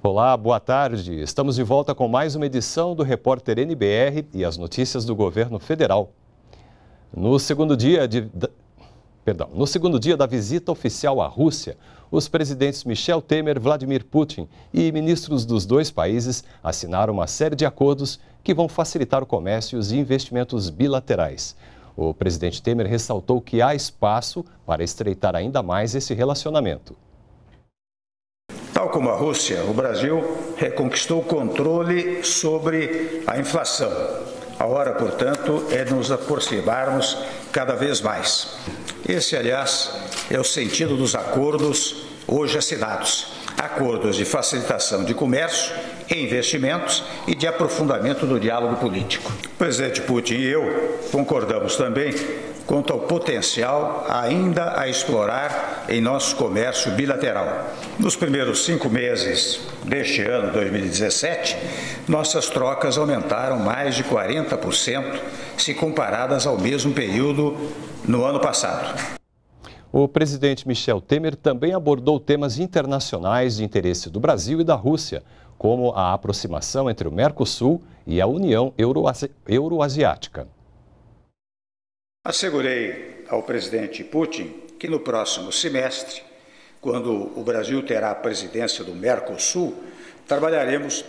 Olá, boa tarde. Estamos de volta com mais uma edição do Repórter NBR e as notícias do governo federal. No segundo dia de, perdão, no segundo dia da visita oficial à Rússia, os presidentes Michel Temer, Vladimir Putin e ministros dos dois países assinaram uma série de acordos que vão facilitar o comércio e os investimentos bilaterais. O presidente Temer ressaltou que há espaço para estreitar ainda mais esse relacionamento. Tal como a Rússia, o Brasil reconquistou o controle sobre a inflação. A hora, portanto, é nos aproximarmos cada vez mais. Esse, aliás, é o sentido dos acordos hoje assinados. Acordos de facilitação de comércio e investimentos e de aprofundamento do diálogo político. O presidente Putin e eu concordamos também quanto ao potencial ainda a explorar em nosso comércio bilateral. Nos primeiros cinco meses deste ano, 2017, nossas trocas aumentaram mais de 40% se comparadas ao mesmo período no ano passado. O presidente Michel Temer também abordou temas internacionais de interesse do Brasil e da Rússia, como a aproximação entre o Mercosul e a União Euroasiática. Assegurei ao presidente Putin que no próximo semestre, quando o Brasil terá a presidência do Mercosul, trabalharemos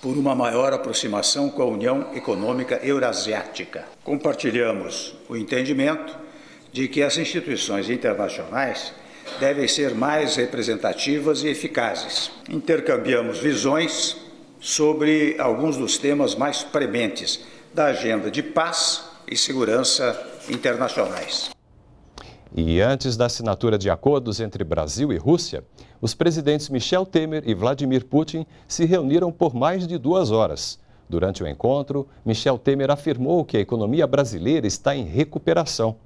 por uma maior aproximação com a União Econômica Eurasiática. Compartilhamos o entendimento de que as instituições internacionais devem ser mais representativas e eficazes. Intercambiamos visões sobre alguns dos temas mais prementes da agenda de paz e segurança internacionais. E antes da assinatura de acordos entre Brasil e Rússia, os presidentes Michel Temer e Vladimir Putin se reuniram por mais de duas horas. Durante o encontro, Michel Temer afirmou que a economia brasileira está em recuperação.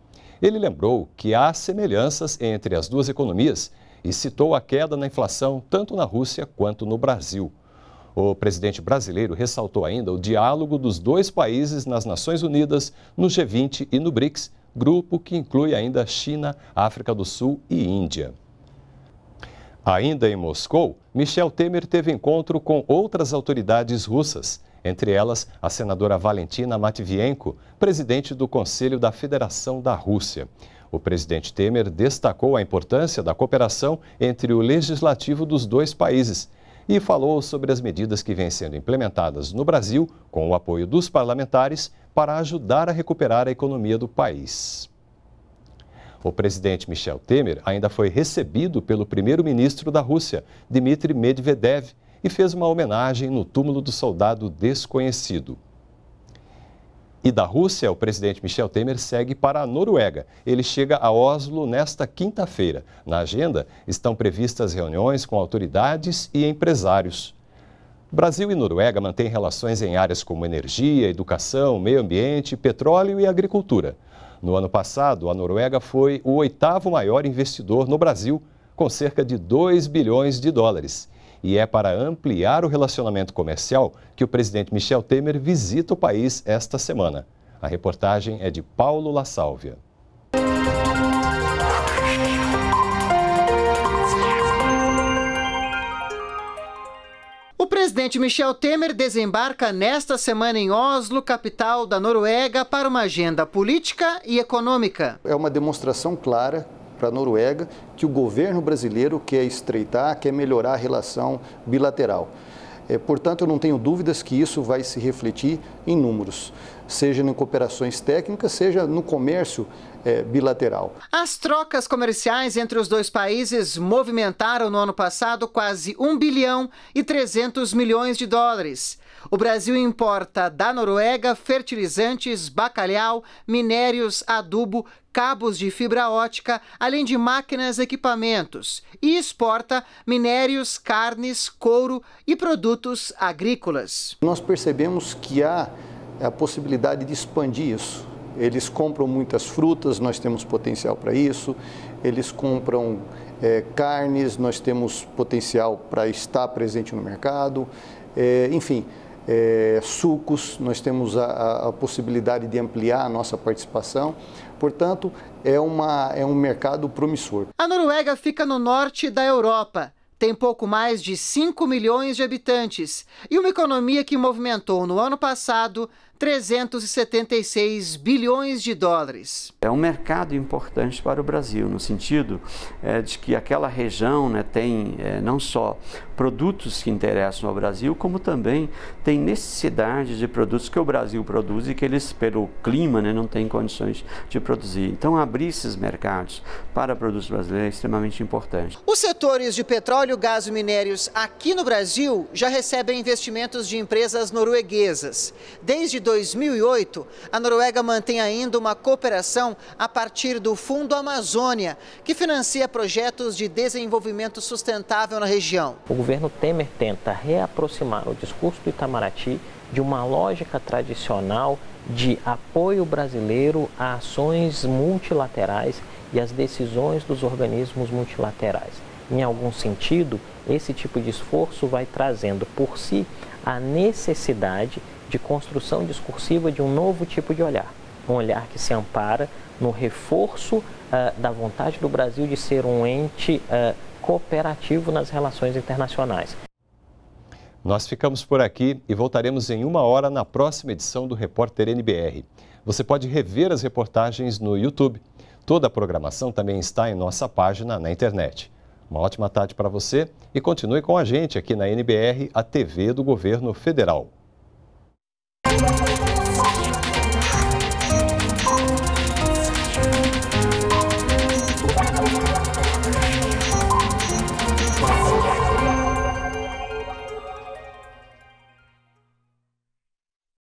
Ele lembrou que há semelhanças entre as duas economias e citou a queda na inflação tanto na Rússia quanto no Brasil. O presidente brasileiro ressaltou ainda o diálogo dos dois países nas Nações Unidas, no G20 e no BRICS, grupo que inclui ainda China, África do Sul e Índia. Ainda em Moscou, Michel Temer teve encontro com outras autoridades russas, entre elas a senadora Valentina Matvienko, presidente do Conselho da Federação da Rússia. O presidente Temer destacou a importância da cooperação entre o legislativo dos dois países e falou sobre as medidas que vêm sendo implementadas no Brasil, com o apoio dos parlamentares, para ajudar a recuperar a economia do país. O presidente Michel Temer ainda foi recebido pelo primeiro-ministro da Rússia, Dmitry Medvedev, e fez uma homenagem no túmulo do soldado desconhecido. E da Rússia, o presidente Michel Temer segue para a Noruega. Ele chega a Oslo nesta quinta-feira. Na agenda estão previstas reuniões com autoridades e empresários. Brasil e Noruega mantêm relações em áreas como energia, educação, meio ambiente, petróleo e agricultura. No ano passado, a Noruega foi o oitavo maior investidor no Brasil, com cerca de 2 bilhões de dólares e é para ampliar o relacionamento comercial que o presidente Michel Temer visita o país esta semana. A reportagem é de Paulo La Sálvia. O presidente Michel Temer desembarca nesta semana em Oslo, capital da Noruega, para uma agenda política e econômica. É uma demonstração clara para a Noruega que o governo brasileiro quer estreitar, quer melhorar a relação bilateral. É, portanto, eu não tenho dúvidas que isso vai se refletir em números, seja em cooperações técnicas, seja no comércio é, bilateral. As trocas comerciais entre os dois países movimentaram no ano passado quase 1 bilhão e 300 milhões de dólares. O Brasil importa da Noruega fertilizantes, bacalhau, minérios, adubo, cabos de fibra ótica, além de máquinas e equipamentos, e exporta minérios, carnes, couro e produtos agrícolas. Nós percebemos que há a possibilidade de expandir isso. Eles compram muitas frutas, nós temos potencial para isso. Eles compram é, carnes, nós temos potencial para estar presente no mercado. É, enfim, é, sucos, nós temos a, a, possibilidade de ampliar a nossa participação. Portanto, é, uma, é um mercado promissor. A Noruega fica no norte da Europa tem pouco mais de 5 milhões de habitantes e uma economia que movimentou no ano passado 376 bilhões de dólares. É um mercado importante para o Brasil, no sentido é, de que aquela região né, tem é, não só produtos que interessam ao Brasil, como também tem necessidade de produtos que o Brasil produz e que eles, pelo clima, né, não têm condições de produzir. Então, abrir esses mercados para produtos brasileiros é extremamente importante. Os setores de petróleo, gás e minérios aqui no Brasil já recebem investimentos de empresas norueguesas. Desde 2008, a Noruega mantém ainda uma cooperação a partir do Fundo Amazônia, que financia projetos de desenvolvimento sustentável na região. Governo Temer tenta reaproximar o discurso do Itamaraty de uma lógica tradicional de apoio brasileiro a ações multilaterais e às decisões dos organismos multilaterais. Em algum sentido, esse tipo de esforço vai trazendo por si a necessidade de construção discursiva de um novo tipo de olhar. Um olhar que se ampara no reforço uh, da vontade do Brasil de ser um ente uh, cooperativo nas relações internacionais. Nós ficamos por aqui e voltaremos em uma hora na próxima edição do Repórter NBR. Você pode rever as reportagens no YouTube. Toda a programação também está em nossa página na internet. Uma ótima tarde para você e continue com a gente aqui na NBR, a TV do Governo Federal.